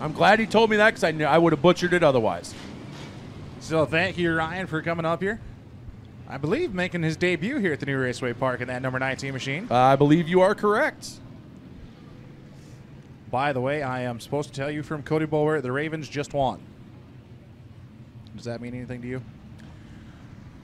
I'm glad he told me that because I knew I would have butchered it otherwise. So thank you, Ryan, for coming up here. I believe making his debut here at the new Raceway Park in that number 19 machine. I believe you are correct. By the way, I am supposed to tell you from Cody Bower, the Ravens just won. Does that mean anything to you?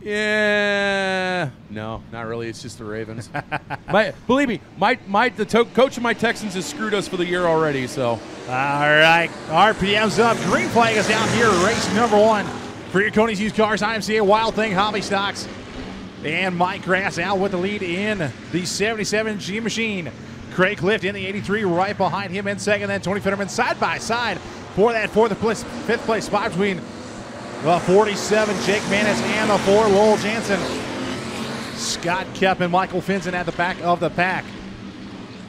Yeah, no, not really. It's just the Ravens. my, believe me, my my the to- coach of my Texans has screwed us for the year already. So All right, RPM's up. Green flag is down here. Race number one for your Coney's Used Cars, IMCA Wild Thing Hobby Stocks. And Mike Grass out with the lead in the 77 G machine. Craig Clift in the 83 right behind him in second. Then Tony Fetterman side by side for that fourth place, fifth place spot between the 47 Jake Manis and the four Lowell Jansen. Scott Kep and Michael Finson at the back of the pack.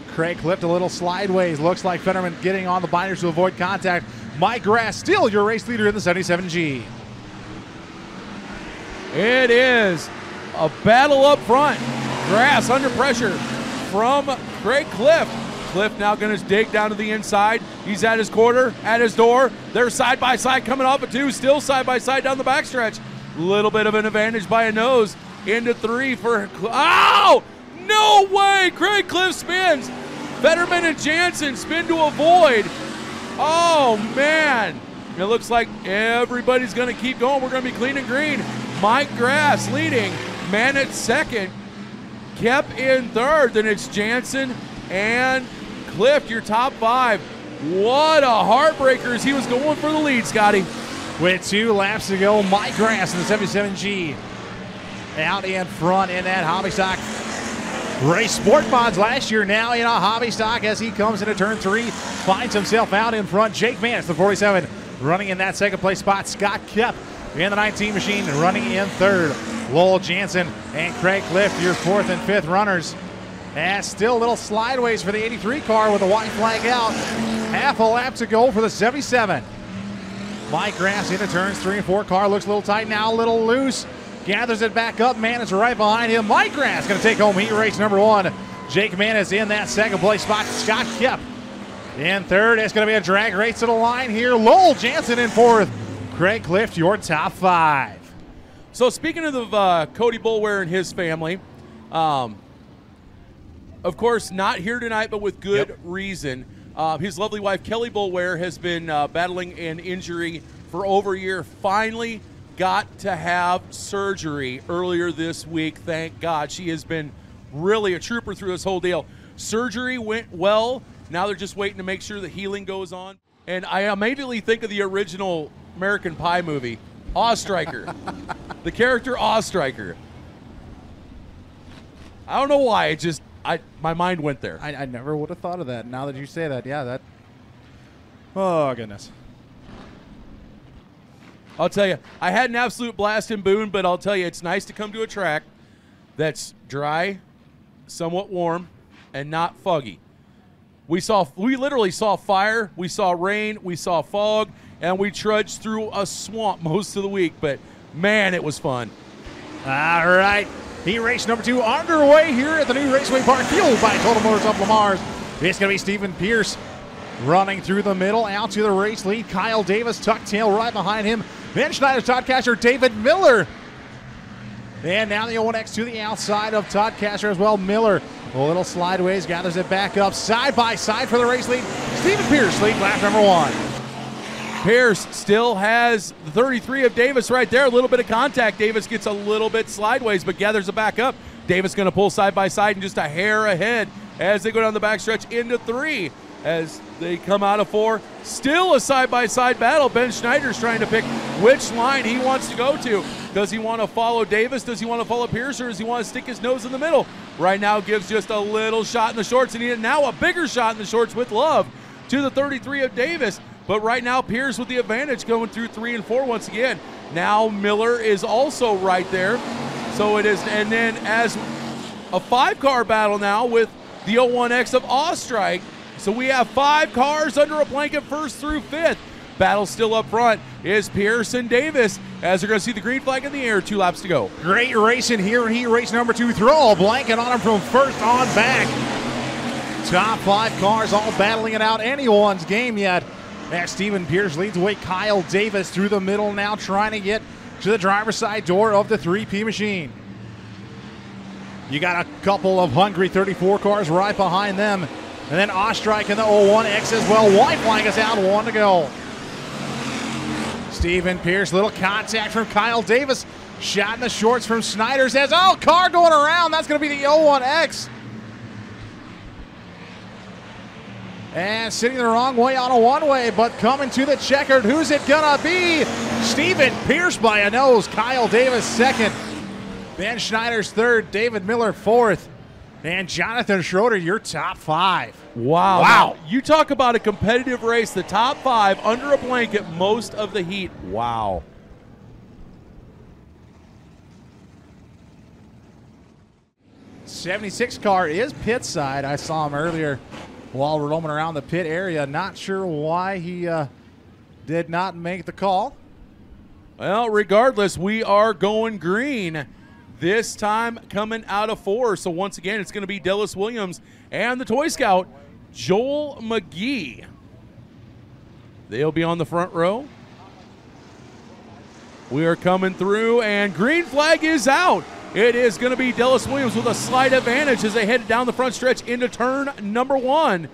Craig Clift a little slideways. Looks like Fetterman getting on the binders to avoid contact. Mike Grass still your race leader in the 77G. it is a battle up front. Grass under pressure from Craig Cliff. Cliff now going to dig down to the inside. He's at his quarter, at his door. They're side by side coming off of two, still side by side down the backstretch. Little bit of an advantage by a nose into three for. Oh! No way! Craig Cliff spins. Fetterman and Jansen spin to avoid. Oh, man. It looks like everybody's going to keep going. We're going to be clean and green. Mike Grass leading. Man at second. Kep in third. Then it's Jansen and Clift, your top five. What a heartbreaker as he was going for the lead, Scotty. With two laps to go, Mike Grass in the 77G out in front in that hobby stock. Race Sport Mods last year, now in a hobby stock as he comes into turn three, finds himself out in front. Jake Manis, the 47, running in that second place spot. Scott Kep in the 19 machine, running in third. Lowell Jansen and Craig Clift, your fourth and fifth runners. And still a little slideways for the 83 car with the white flag out. Half a lap to go for the 77. Mike Grass into turns three and four. Car looks a little tight now, a little loose. Gathers it back up. Man is right behind him. Mike Grass going to take home heat race number one. Jake Manis in that second place spot. Scott Kep in third. It's going to be a drag race to the line here. Lowell Jansen in fourth. Craig Clift, your top five. So speaking of uh, Cody Bulware and his family, um, of course, not here tonight, but with good Yep. reason. Uh, his lovely wife Kelly Bulware has been uh, battling an injury for over a year. Finally, got to have surgery earlier this week. Thank God, she has been really a trooper through this whole deal. Surgery went well. Now they're just waiting to make sure the healing goes on. And I immediately think of the original American Pie movie, Striker, the character Striker. I don't know why. It just I my mind went there. I, I never would have thought of that. Now that you say that, yeah, that. Oh, goodness. I'll tell you, I had an absolute blast in Boone, but I'll tell you, it's nice to come to a track that's dry, somewhat warm, and not foggy. We saw, we literally saw fire, we saw rain, we saw fog, and we trudged through a swamp most of the week. But man, it was fun. All right. Heat race number two underway here at the new Raceway Park, fueled by Total Motors of Le Mars. It's going to be Stephen Pierce running through the middle, out to the race lead. Kyle Davis, tuck tail right behind him. Ben Schneider, Todd Casher, David Miller. And now the 01X to the outside of Todd Casher as well. Miller, a little slideways, gathers it back up, side by side for the race lead. Stephen Pierce lead lap number one. Pierce still has the 33 of Davis right there. A little bit of contact. Davis gets a little bit sideways, but gathers it back up. Davis going to pull side by side and just a hair ahead as they go down the backstretch into three. As they come out of four, still a side by side battle. Ben Schneider's trying to pick which line he wants to go to. Does he want to follow Davis? Does he want to follow Pierce? Or does he want to stick his nose in the middle? Right now, gives just a little shot in the shorts, and now a bigger shot in the shorts with love to the 33 of Davis. But right now, Pierce with the advantage going through three and four once again. Now Miller is also right there. So it is, and then as a five car battle now with the 01X of Ostrike. So we have five cars under a blanket first through fifth. Battle still up front is Pierce and Davis as they're going to see the green flag in the air. Two laps to go. Great racing here heat race number two. Throw a blanket on him from first on back. Top five cars all battling it out. Anyone's game yet As Stephen Pierce leads away, Kyle Davis through the middle now, trying to get to the driver's side door of the 3P machine. You got a couple of hungry 34 cars right behind them. And then Ostrike in the 01X as well. White flag is out, one to go. Stephen Pierce, little contact from Kyle Davis. Shot in the shorts from Snyder says, oh, car going around. That's going to be the 01X. And sitting the wrong way on a one way, but coming to the checkered. Who's it gonna be? Stephen Pierce by a nose. Kyle Davis second. Ben Schneider's third. David Miller fourth. And Jonathan Schroeder, your top five. Wow. Wow. You talk about a competitive race, the top five under a blanket most of the heat. Wow. Seventy-six car is pit side. I saw him earlier while roaming around the pit area. Not sure why he uh, did not make the call. Well, regardless, we are going green. This time coming out of four. So once again, it's going to be Dallas Williams and the Toy Scout, Joel McGee. They'll be on the front row. We are coming through, and green flag is out. It is going to be Dallas Williams with a slight advantage as they head down the front stretch into turn number one.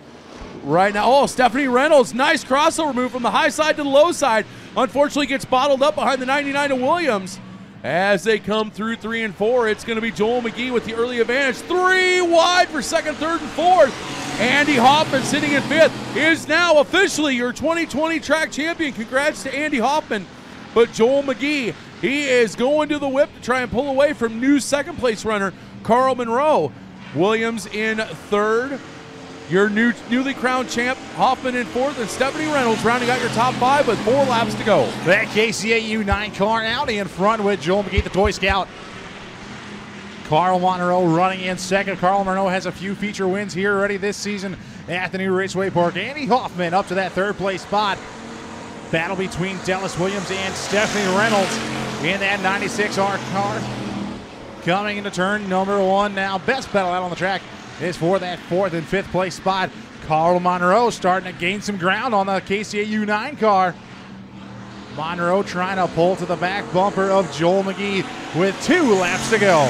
Right now, oh, Stephanie Reynolds, nice crossover move from the high side to the low side. Unfortunately, gets bottled up behind the 99 of Williams. As they come through three and four, it's going to be Joel McGee with the early advantage. Three wide for second, third, and fourth. Andy Hoffman sitting in fifth is now officially your 2020 track champion. Congrats to Andy Hoffman. But Joel McGee, he is going to the whip to try and pull away from new second place runner Carl Monroe. Williams in third. Your new newly crowned champ Hoffman in fourth, and Stephanie Reynolds rounding out your top five with four laps to go. That KCAU 9 car out in front with Joel McGee, the Toy Scout. Carl Monroe running in second. Carl Monroe has a few feature wins here already this season at the new Raceway Park. Andy Hoffman up to that third place spot. Battle between Dallas Williams and Stephanie Reynolds in that 96R car. Coming into turn number one now. Best battle out on the track is for that fourth and fifth place spot. Carl Monroe starting to gain some ground on the KCAU 9 car. Monroe trying to pull to the back bumper of Joel McGee with two laps to go.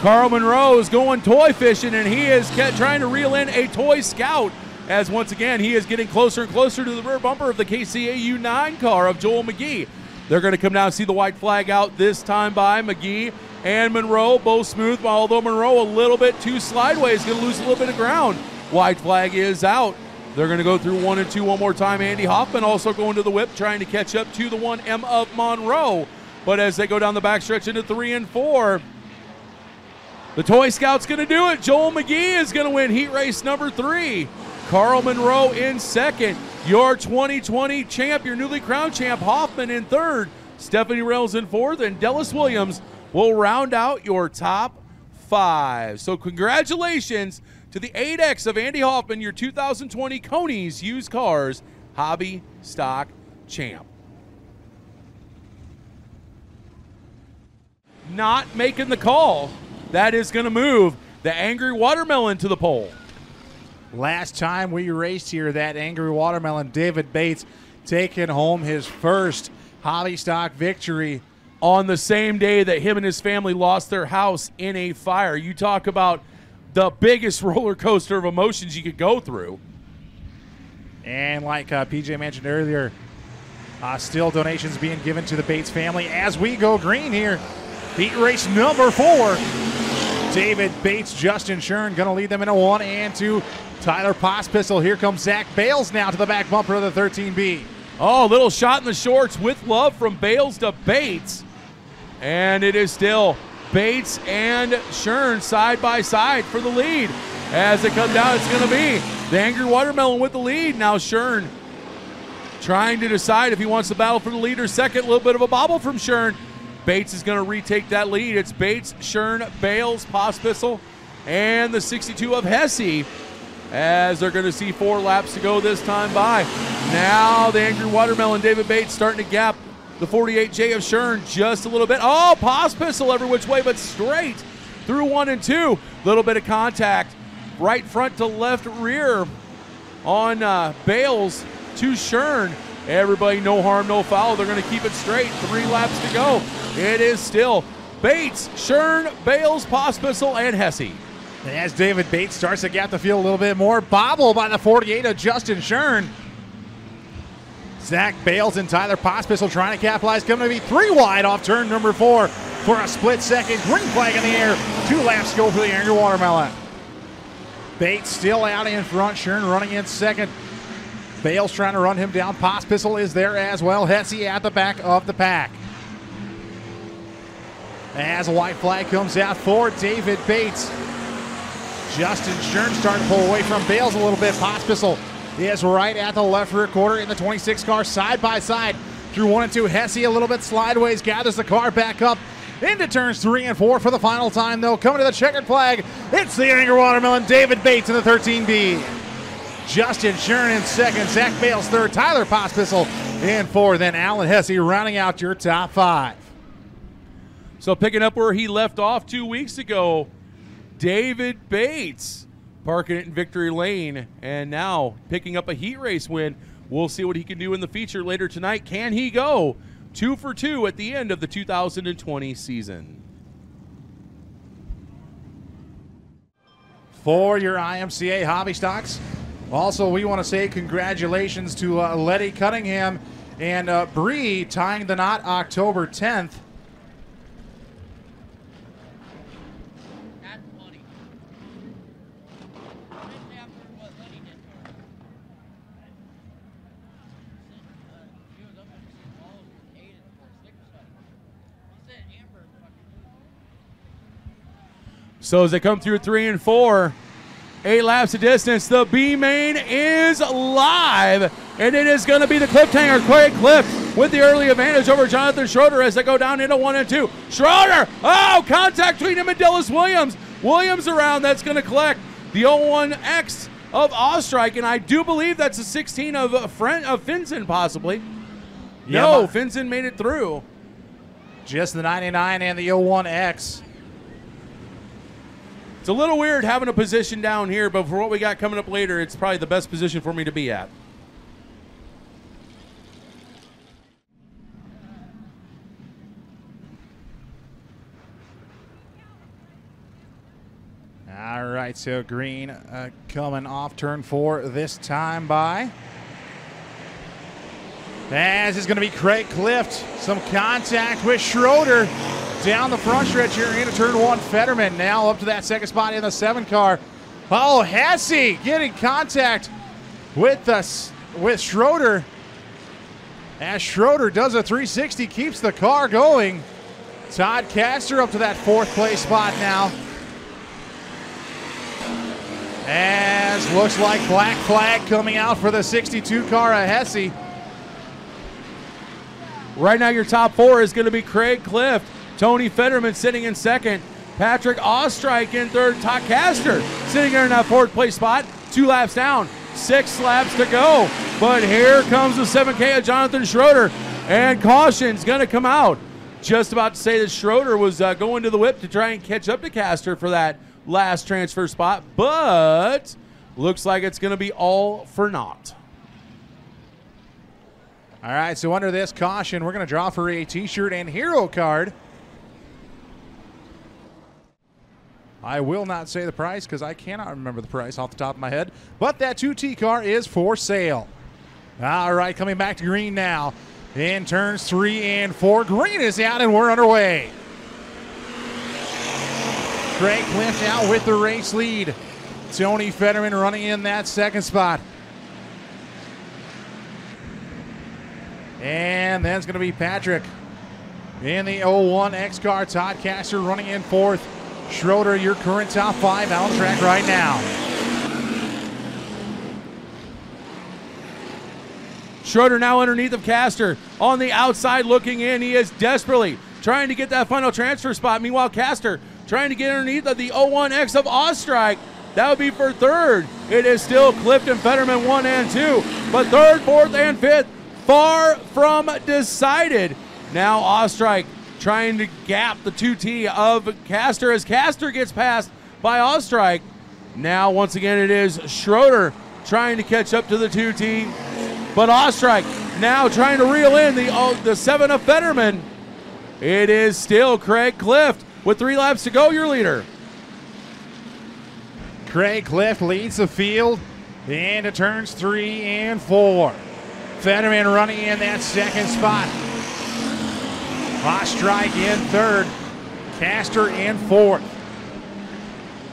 Carl Monroe is going toy fishing, and he is trying to reel in a toy scout. As once again, he is getting closer and closer to the rear bumper of the KCAU 9 car of Joel McGee. They're going to come down and see the white flag out this time by McGee and Monroe, both smooth, although Monroe a little bit too slideways, going to lose a little bit of ground. White flag is out. They're going to go through one and two one more time. Andy Hoffman also going to the whip, trying to catch up to the 1M of Monroe. But as they go down the backstretch into three and four, the Toy Scout's going to do it. Joel McGee is going to win heat race number three. Carl Monroe in second. Your 2020 champ, your newly crowned champ, Hoffman in third. Stephanie Reynolds in fourth, and Dallas Williams will round out your top five. So, congratulations to the 8X of Andy Hoffman, your 2020 Coney's Used Cars Hobby Stock Champ. Not making the call. That is going to move the Angry Watermelon to the pole. Last time we raced here, that Angry Watermelon, David Bates, taking home his first hobby stock victory on the same day that him and his family lost their house in a fire. You talk about the biggest roller coaster of emotions you could go through. And like uh, PJ mentioned earlier, uh, still donations being given to the Bates family as we go green here. Heat race number four. David Bates, Justin Shern going to lead them in a one and two. Tyler Pospisil. Here comes Zach Bales now to the back bumper of the 13B. Oh, little shot in the shorts with love from Bales to Bates. And it is still Bates and Shern side by side for the lead. As it comes down, it's going to be the Angry Watermelon with the lead. Now Shern trying to decide if he wants to battle for the lead or second. A little bit of a bobble from Shern. Bates is going to retake that lead. It's Bates, Shern, Bales, Pospisil, and the 62 of Hesse as they're going to see four laps to go this time by. Now the Angry Watermelon, David Bates starting to gap the 48J of Shern just a little bit. Oh, Pospisil every which way, but straight through one and two. Little bit of contact right front to left rear on uh, Bales to Shern. Everybody, no harm, no foul. They're going to keep it straight. Three laps to go. It is still Bates, Shern, Bales, Pospisil, and Hesse. And As David Bates starts to gap the field a little bit more, bobble by the 48 of Justin Shern. Zach Bales and Tyler Pospisil trying to capitalize, coming to be three wide off turn number four for a split second. Green flag in the air. Two laps go for the Angry Watermelon. Bates still out in front. Shern running in second. Bales trying to run him down. Pospisil is there as well. Hesse at the back of the pack. As a white flag comes out for David Bates. Justin Shern starting to pull away from Bales a little bit. Pospisil is right at the left rear quarter in the 26 car side by side through one and two. Hesse a little bit slideways, gathers the car back up into turns three and four for the final time, though. Coming to the checkered flag, it's the Angry Watermelon, David Bates in the 13B. Justin Shern in second, Zach Bales third, Tyler Pospisil in four, then Alan Hesse rounding out your top five. So picking up where he left off two weeks ago, David Bates parking it in victory lane, and now picking up a heat race win. We'll see what he can do in the feature later tonight. Can he go two for two at the end of the 2020 season? For your IMCA hobby stocks. Also, we want to say congratulations to uh, Letty Cunningham and uh, Bree tying the knot October 10th. So as they come through three and four, eight laps of distance, the B main is live, and it is going to be the Cliffhanger Craig Cliff with the early advantage over Jonathan Schroeder as they go down into one and two. Schroeder, oh, contact between him and Dallas Williams. Williams around, that's going to collect the 01X of Ostrike, and I do believe that's a 16 of uh, Fren- of Finson possibly. Yeah, no, Finson made it through. Just the 99 and the 01X. It's a little weird having a position down here, but for what we got coming up later, it's probably the best position for me to be at. All right, so Green uh, coming off turn four this time by. As is going to be Craig Clift. Some contact with Schroeder down the front stretch here into turn one. Fetterman now up to that second spot in the seven car. Oh, Hesse getting contact with us with Schroeder. As Schroeder does a 360, keeps the car going. Todd Caster up to that fourth place spot now. As looks like black flag coming out for the 62 car of Hesse. Right now, your top four is going to be Craig Clift, Tony Fetterman sitting in second, Patrick Ostrike in third, Todd Castor sitting there in that fourth place spot, two laps down, six laps to go. But here comes the 7K of Jonathan Schroeder, and caution's going to come out. Just about to say that Schroeder was uh, going to the whip to try and catch up to Castor for that last transfer spot, but looks like it's going to be all for naught. All right, so under this caution, we're going to draw for a t shirt and hero card. I will not say the price because I cannot remember the price off the top of my head, but that 2T car is for sale. All right, coming back to green now. In turns three and four, green is out and we're underway. Craig Clift out with the race lead. Tony Fetterman running in that second spot. And then it's going to be Patrick in the 01 X car. Todd Castor running in fourth. Schroeder, your current top five out on track right now. Schroeder now underneath of Caster on the outside looking in. He is desperately trying to get that final transfer spot. Meanwhile, Caster trying to get underneath of the 01X of Ostrike. That would be for third. It is still Clifton Fetterman one and two, but third, fourth, and fifth far from decided. Now Ostrike trying to gap the 2T of Castor as Castor gets passed by Ostrike. Now, once again, it is Schroeder trying to catch up to the 2T. But Ostrike now trying to reel in the oh, the seven of Fetterman. It is still Craig Clift with three laps to go, your leader. Craig Clift leads the field into turns three and four. Fetterman running in that second spot. Ostrike in third. Caster in fourth.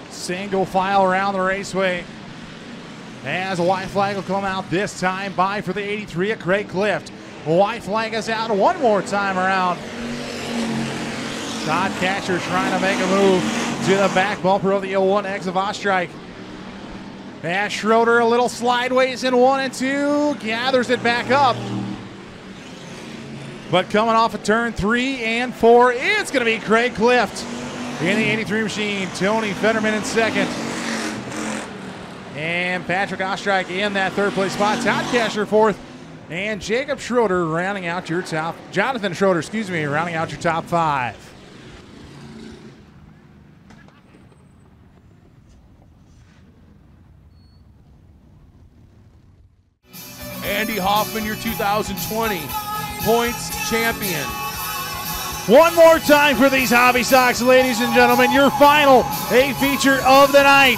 Single file around the raceway. As a white flag will come out this time by for the 83 at Craig Clift. White flag is out one more time around. Todd Catcher trying to make a move to the back bumper of the 01 X of Ostrike. Ash Schroeder a little slideways in one and two, gathers it back up. But coming off of turn three and four, it's going to be Craig Clift in the 83 machine. Tony Fetterman in second. And Patrick Ostrike in that third place spot. Todd Casher fourth. And Jacob Schroeder rounding out your top, Jonathan Schroeder, excuse me, rounding out your top five. Andy Hoffman, your 2020 points champion. One more time for these hobby stocks, ladies and gentlemen. Your final A feature of the night.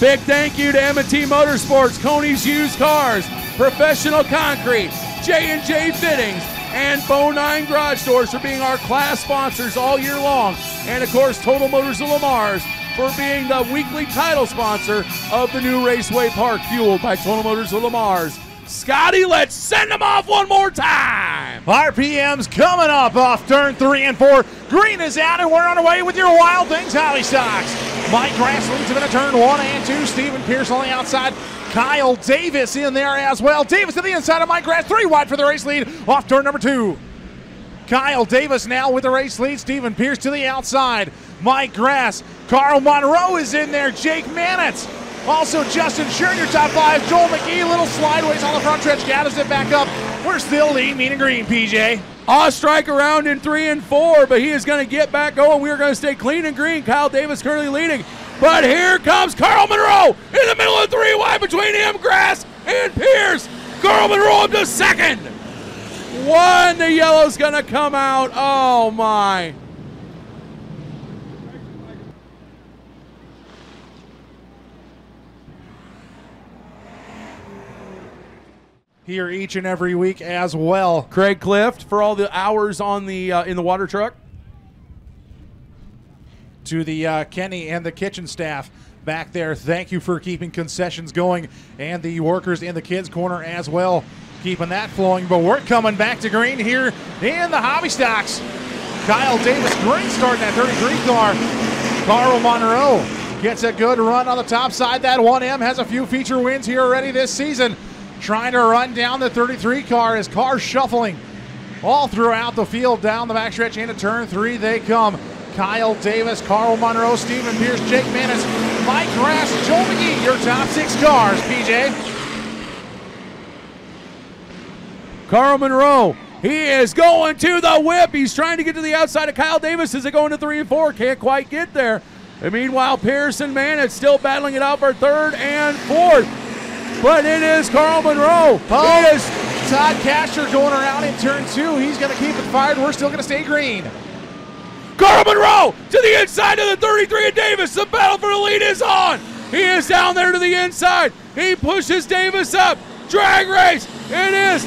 Big thank you to M&T Motorsports, Coney's Used Cars, Professional Concrete, J&J Fittings, and Bo 9 Garage Doors for being our class sponsors all year long. And of course, Total Motors of Le Mars for being the weekly title sponsor of the new Raceway Park, fueled by Total Motors of Le Mars. Scotty, let's send them off one more time. RPM's coming up off turn three and four. Green is out, and we're on our way with your Wild Things Hobby Stocks. Mike Grass leads him into turn one and two. Stephen Pierce on the outside. Kyle Davis in there as well. Davis to the inside of Mike Grass, three wide for the race lead off turn number two. Kyle Davis now with the race lead. Stephen Pierce to the outside. Mike Grass. Carl Monroe is in there. Jake Mannitz. Also, Justin Sherman, your top five. Joel McGee, little slideways on the front stretch, gathers it back up. We're still leading mean and green, PJ. Ostrike around in three and four, but he is going to get back going. We are going to stay clean and green. Kyle Davis currently leading. But here comes Carl Monroe in the middle of three wide between him, Grass, and Pierce. Carl Monroe up to second. One, the yellow's going to come out. Oh, my. Here each and every week as well. Craig Clift for all the hours on the uh, in the water truck. To the uh, Kenny and the kitchen staff back there, thank you for keeping concessions going and the workers in the kids' corner as well, keeping that flowing. But we're coming back to green here in the hobby stocks. Kyle Davis, great start in that 33 car. Carl Monroe gets a good run on the top side. That 1M has a few feature wins here already this season trying to run down the 33 car as cars shuffling all throughout the field down the backstretch into turn three. They come. Kyle davis carl monroe stephen pierce jake manis mike grass joel mcgee your top six cars pj carl monroe he is going to the whip. He's trying to get to the outside of kyle davis. Is they go into three and four? Can't quite get there. And meanwhile pearson man is still battling it out for third and fourth but it is Carl Monroe. Oh, it is Todd Casher going around in turn two. He's going to keep it fired. We're still going to stay green. Carl Monroe to the inside of the 33 of Davis. The battle for the lead is on. He is down there to the inside. He pushes Davis up. Drag race. It is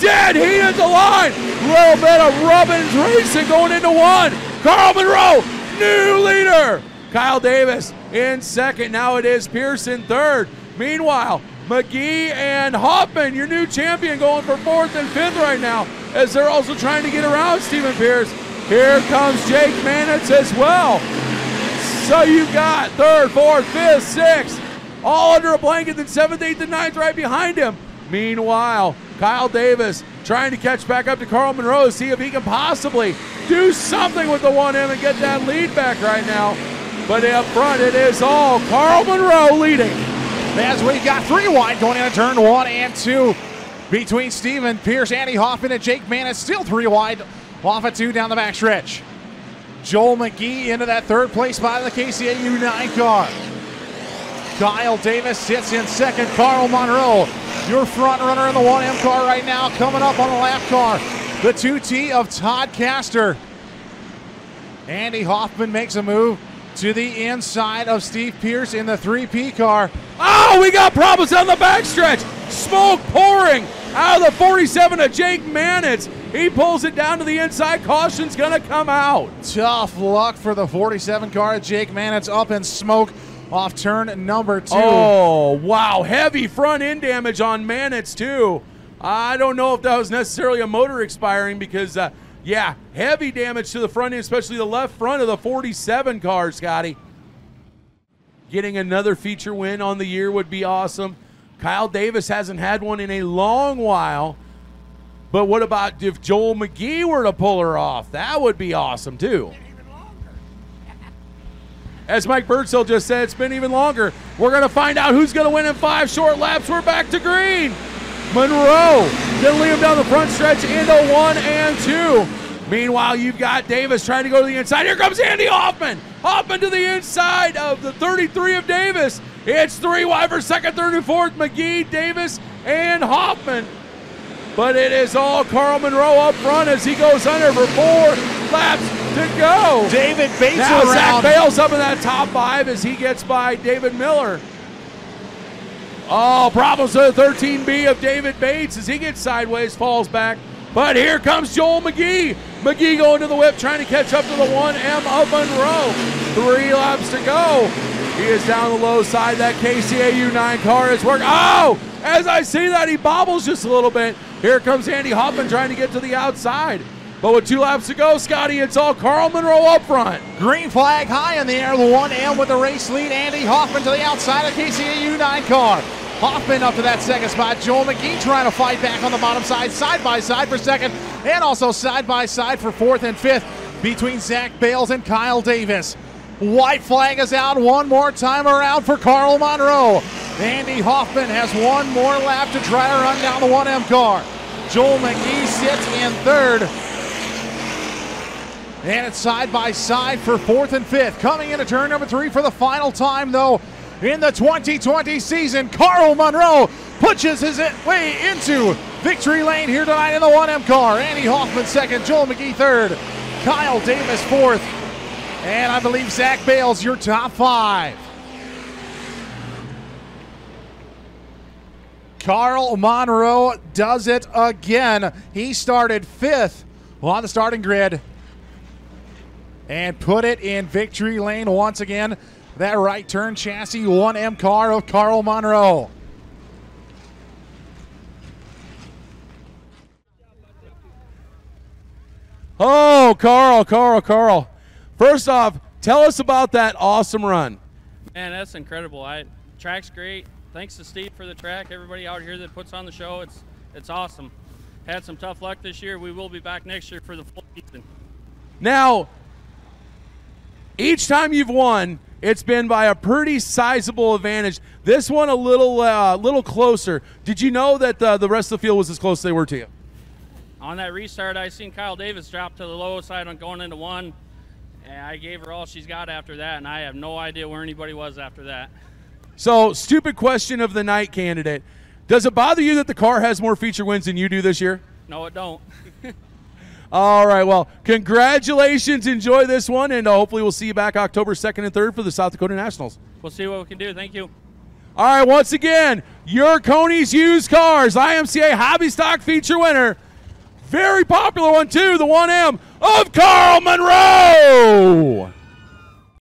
dead heat at the line. Little bit of Robbins racing going into one. Carl Monroe, new leader. Kyle Davis in second. Now it is Pearson third. Meanwhile, McGee and Hoffman, your new champion, going for fourth and fifth right now as they're also trying to get around Stephen Pierce. Here comes Jake Manitz as well. So you've got third, fourth, fifth, sixth, all under a blanket, then seventh, eighth, and ninth right behind him. Meanwhile, Kyle Davis trying to catch back up to Carl Monroe see if he can possibly do something with the 1M and get that lead back right now. But up front, it is all Carl Monroe leading as we've got three wide going into turn one and two between Stephen Pierce, Andy Hoffman, and Jake Mann. It's still three wide off of two down the backstretch. Joel McGee into that third place in the KCAU 9 car. Kyle Davis sits in second. Carl Monroe, your front runner in the 1M car right now, coming up on the lap car. The 2T of Todd Caster. Andy Hoffman makes a move to the inside of Steve Pierce in the 3P car. Oh, we got problems on the backstretch. Smoke pouring out of the 47 of Jake Manitz. He pulls it down to the inside. Caution's going to come out. Tough luck for the 47 car. Jake Manitz up in smoke off turn number two. Oh, wow. Heavy front end damage on Manitz, too. I don't know if that was necessarily a motor expiring because, uh, yeah, heavy damage to the front end, especially the left front of the 47 car, Scotty. Getting another feature win on the year would be awesome. Kyle Davis hasn't had one in a long while. But what about if Joel McGee were to pull her off? That would be awesome too. As Mike Birdsell just said, it's been even longer. We're going to find out who's going to win in five short laps. We're back to green. Monroe lead him down the front stretch into one and two. Meanwhile, you've got Davis trying to go to the inside. Here comes Andy Hoffman. Hoffman to the inside of the 33 of Davis. It's three wide for second, third, and fourth. McGee, Davis, and Hoffman. But it is all Carl Monroe up front as he goes under for four laps to go. David Bates now around. Zach Bales up in that top five as he gets by David Miller. Oh, problems with the 13B of David Bates as he gets sideways, falls back. But here comes Joel McGee. McGee going to the whip, trying to catch up to the 1M of Monroe. Three laps to go. He is down the low side. That KCAU 9 car is working. Oh, as I see that, he bobbles just a little bit. Here comes Andy Hoffman trying to get to the outside. But with two laps to go, Scotty, it's all Carl Monroe up front. Green flag high in the air. The 1M with the race lead. Andy Hoffman to the outside of KCAU 9 car. Hoffman up to that second spot. Joel McGee trying to fight back on the bottom side, side by side for second, and also side by side for fourth and fifth between Zach Bales and Kyle Davis. White flag is out one more time around for Carl Monroe. Andy Hoffman has one more lap to try to run down the 1M car. Joel McGee sits in third. And it's side by side for fourth and fifth. Coming into turn number three for the final time, though, in the 2020 season, Carl Monroe pushes his way into victory lane here tonight in the 1M car. Andy Hoffman second, Joel McGee third, Kyle Davis fourth, and I believe Zach Bales your top five. Carl Monroe does it again. He started fifth on the starting grid and put it in victory lane once again. That right turn chassis 1M car of Carl Monroe. Oh, Carl, Carl, Carl. First off, tell us about that awesome run. Man, that's incredible. I track's great. Thanks to Steve for the track. Everybody out here that puts on the show, it's it's awesome. Had some tough luck this year. We will be back next year for the full season. Now, each time you've won, it's been by a pretty sizable advantage. This one a little uh, little closer. Did you know that uh, the rest of the field was as close as they were to you? On that restart, I seen Kyle Davis drop to the low side on going into one. And I gave her all she's got after that, and I have no idea where anybody was after that. So, stupid question of the night, candidate. Does it bother you that the car has more feature wins than you do this year? No, it don't. All right. Well, congratulations. Enjoy this one, and uh, hopefully we'll see you back October 2nd and 3rd for the South Dakota Nationals. We'll see what we can do. Thank you. All right. Once again, your Coney's Used Cars IMCA Hobby Stock feature winner. Very popular one, too, the 1M of Carl Monroe.